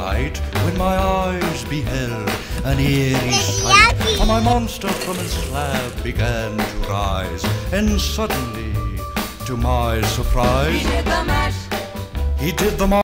light when my eyes beheld an eerie sight. For my monster from his slab began to rise, and suddenly, to my surprise, He did the mash. he did the mash.